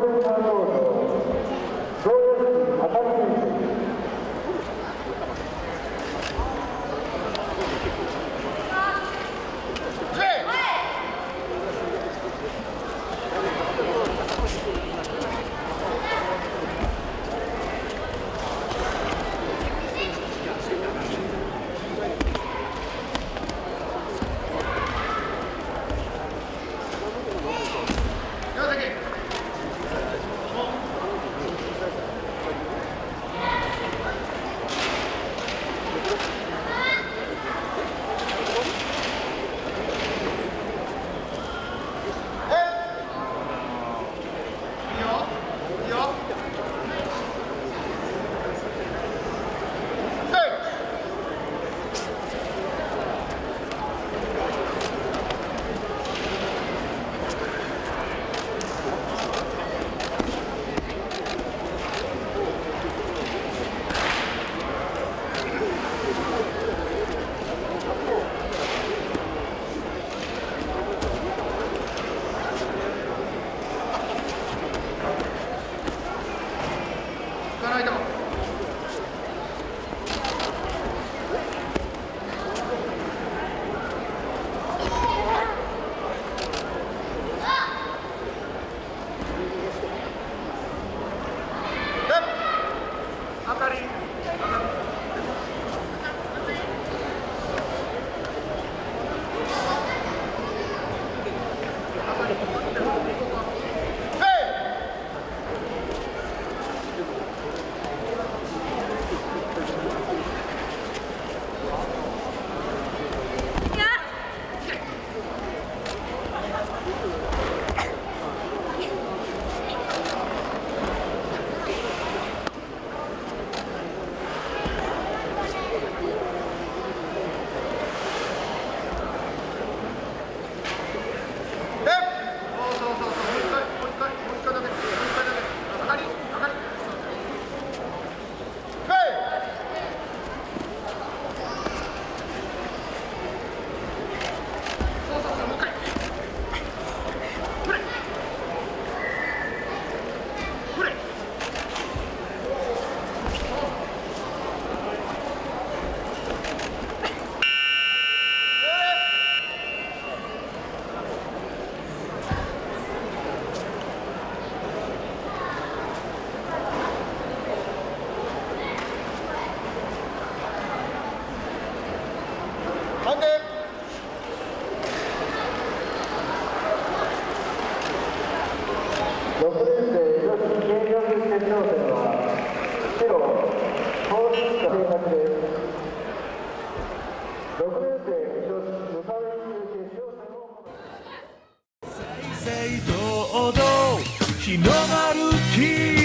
分半ロード Bye. 生堂々日の丸き。